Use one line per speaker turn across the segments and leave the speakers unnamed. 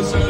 was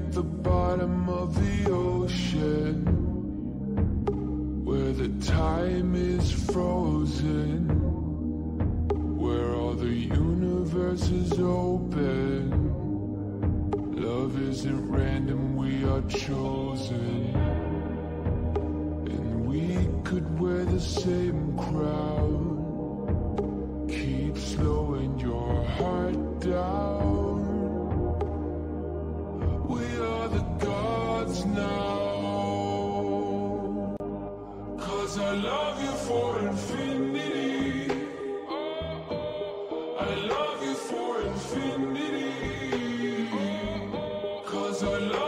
at the bottom of the ocean Where the time is frozen Where all the universe is open. Love isn't random, we are chosen. And we could wear the same crown Cause I love you for infinity. Oh, oh, oh. I love you for infinity. Cause I love